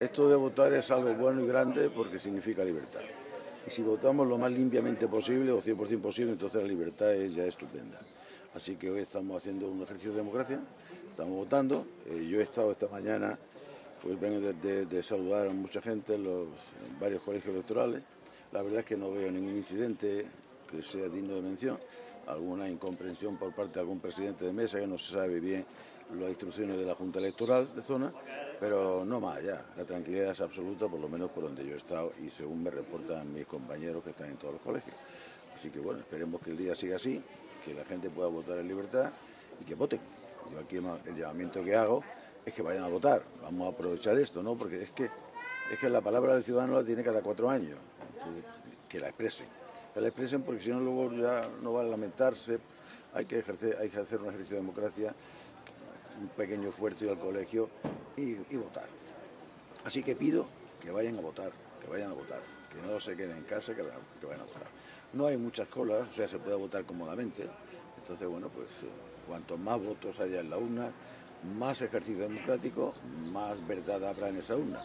Esto de votar es algo bueno y grande porque significa libertad. Y si votamos lo más limpiamente posible o 100% posible, entonces la libertad es ya estupenda. Así que hoy estamos haciendo un ejercicio de democracia, estamos votando. Eh, yo he estado esta mañana, pues vengo de, saludar a mucha gente en los varios colegios electorales. La verdad es que no veo ningún incidente que sea digno de mención alguna incomprensión por parte de algún presidente de mesa que no se sabe bien las instrucciones de la Junta Electoral de zona, pero no más allá. La tranquilidad es absoluta, por lo menos por donde yo he estado y según me reportan mis compañeros que están en todos los colegios. Así que bueno, esperemos que el día siga así, que la gente pueda votar en libertad y que voten. Yo aquí el llamamiento que hago es que vayan a votar. Vamos a aprovechar esto, ¿no? Porque es que, es que la palabra del ciudadano la tiene cada cuatro años. que la expresen que la expresen porque si no luego ya no va Hay que ejercer, hay que hacer un ejercicio de democracia, un pequeño esfuerzo al colegio y, votar. Así que pido que vayan a votar, que vayan a votar, que no se queden en casa, que, vayan a votar. No hay muchas colas, o sea, se puede votar cómodamente. Entonces, bueno, pues eh, cuanto más votos haya en la urna, más ejercicio democrático, más verdad habrá en esa urna.